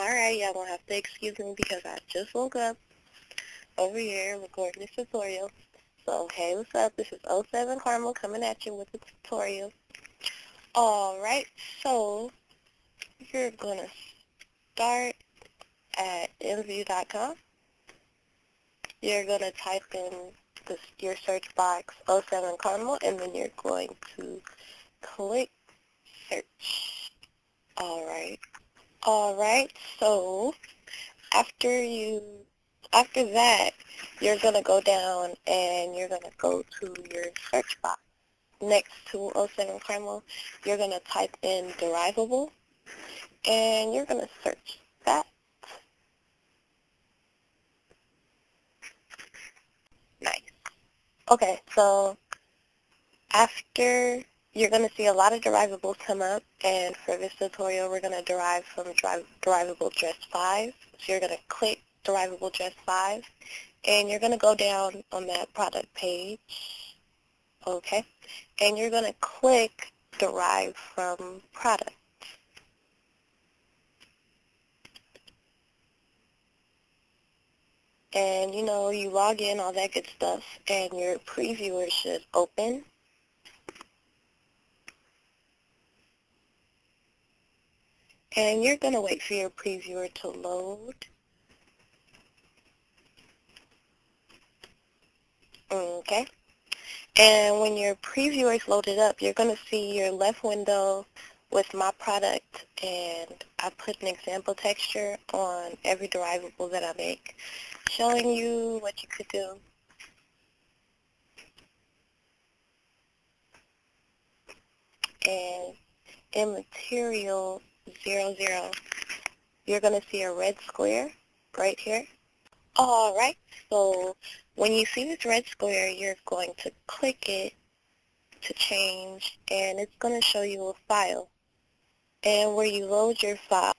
Alright, y'all gonna have to excuse me because I just woke up over here recording this tutorial. So, hey, what's up? This is 07 Carmel coming at you with the tutorial. Alright, so you're gonna start at imvu.com. You're gonna type in this, your search box 07 Carmel and then you're going to click search. Alright. Alright, so after you, after that, you're going to go down and you're going to go to your search box. Next to 07 Carmel, you're going to type in derivable and you're going to search that. Nice. Okay, so after you're going to see a lot of derivables come up, and for this tutorial, we're going to derive from derivable dress 5. So you're going to click derivable dress 5, and you're going to go down on that product page, okay, and you're going to click derive from product. And, you know, you log in, all that good stuff, and your previewer should open. And you're going to wait for your previewer to load. Okay. And when your previewer is loaded up, you're going to see your left window with my product and I put an example texture on every derivable that I make showing you what you could do. And in material, zero, zero, you're going to see a red square right here. All right, so when you see this red square, you're going to click it to change, and it's going to show you a file. And where you load your file,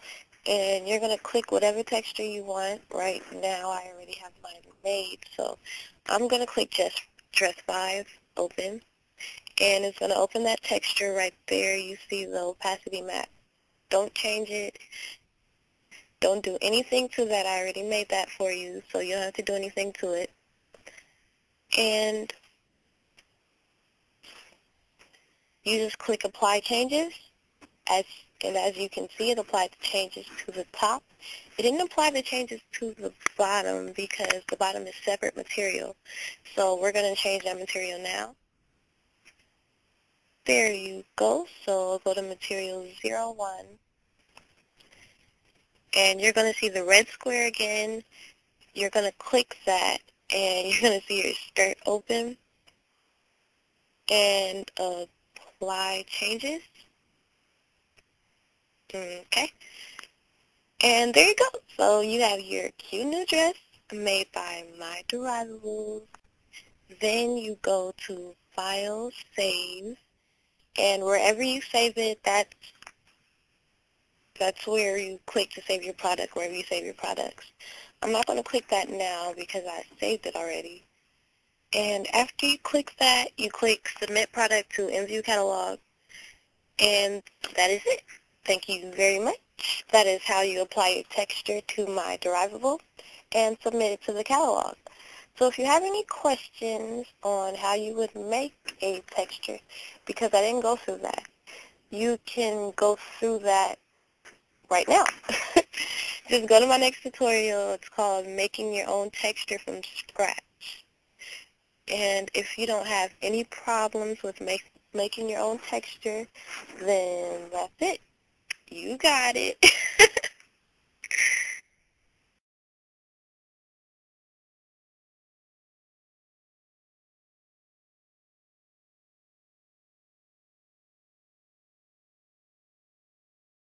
and you're going to click whatever texture you want. Right now, I already have mine made, so I'm going to click just Dress 5, Open, and it's going to open that texture right there. You see the opacity map don't change it. Don't do anything to that. I already made that for you, so you don't have to do anything to it. And you just click Apply Changes. As, and as you can see, it applied the changes to the top. It didn't apply the changes to the bottom because the bottom is separate material. So we're going to change that material now. There you go. So go to material 01. And you're going to see the red square again. You're going to click that and you're going to see your skirt open and apply changes. Okay. And there you go. So you have your cute new dress made by My Derivables. Then you go to File, Save, and wherever you save it, that's that's where you click to save your product, wherever you save your products. I'm not going to click that now because I saved it already. And after you click that, you click Submit Product to IMVU Catalog, and that is it. Thank you very much. That is how you apply your texture to my derivable and submit it to the catalog. So if you have any questions on how you would make a texture, because I didn't go through that, you can go through that right now. Just go to my next tutorial. It's called Making Your Own Texture from Scratch. And if you don't have any problems with make, making your own texture, then that's it. You got it.